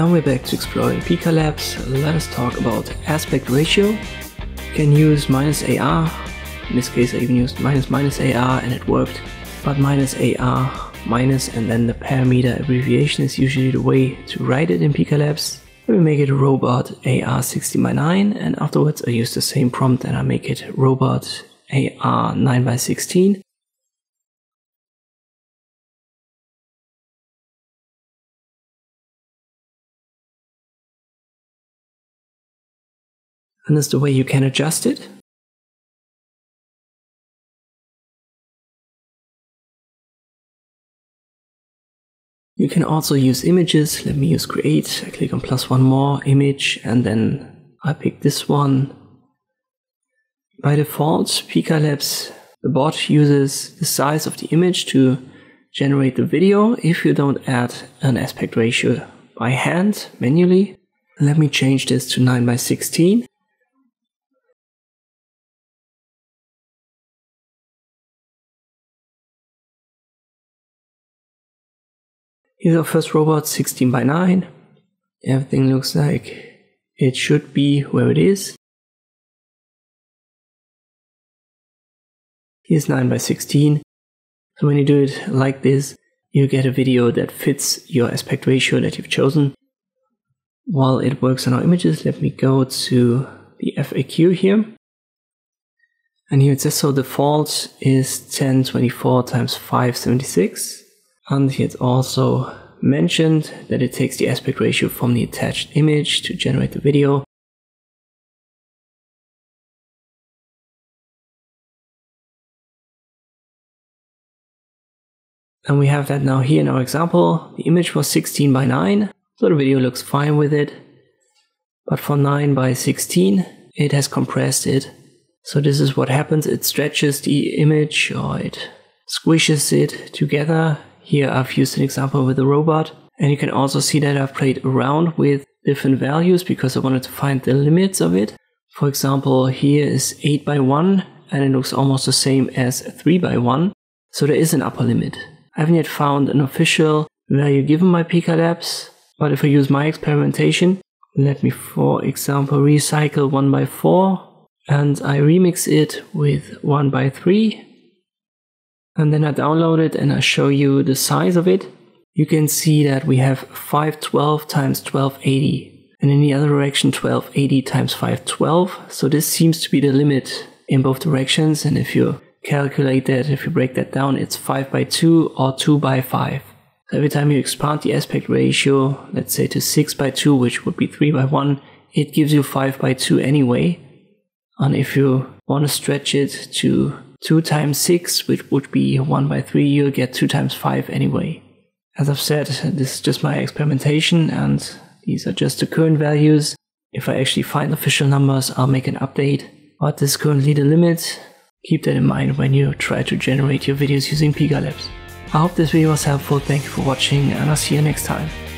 And we're back to exploring Pika Labs. Let us talk about aspect ratio. You can use minus AR. In this case I even used minus minus AR and it worked. But minus AR, minus and then the parameter abbreviation is usually the way to write it in Pika Labs. Me make it robot AR16x9 and afterwards I use the same prompt and I make it robot AR9x16 and this is the way you can adjust it. You can also use images. Let me use create. I click on plus one more image and then I pick this one. By default, Pika Labs, the bot uses the size of the image to generate the video if you don't add an aspect ratio by hand manually. Let me change this to 9 by 16 Here's our first robot, 16 by 9. Everything looks like it should be where it is. Here's 9 by 16. So when you do it like this, you get a video that fits your aspect ratio that you've chosen. While it works on our images, let me go to the FAQ here. And here it says so default is 1024 times 576 and he had also mentioned that it takes the aspect ratio from the attached image to generate the video. And we have that now here in our example. The image was 16 by 9, so the video looks fine with it. But for 9 by 16, it has compressed it. So this is what happens. It stretches the image or it squishes it together here I've used an example with a robot and you can also see that I've played around with different values because I wanted to find the limits of it. For example, here is 8 by 1 and it looks almost the same as 3 by 1. So there is an upper limit. I haven't yet found an official value given by Pika Labs, but if I use my experimentation, let me for example recycle 1 by 4 and I remix it with 1 by 3 and then I download it and I show you the size of it, you can see that we have 512 times 1280 and in the other direction 1280 times 512. So this seems to be the limit in both directions and if you calculate that, if you break that down, it's 5 by 2 or 2 by 5. So every time you expand the aspect ratio, let's say to 6 by 2, which would be 3 by 1, it gives you 5 by 2 anyway. And if you want to stretch it to 2 times 6, which would be 1 by 3, you'll get 2 times 5 anyway. As I've said, this is just my experimentation and these are just the current values. If I actually find official numbers, I'll make an update. But this is currently the limit. Keep that in mind when you try to generate your videos using Pika Labs. I hope this video was helpful, thank you for watching and I'll see you next time.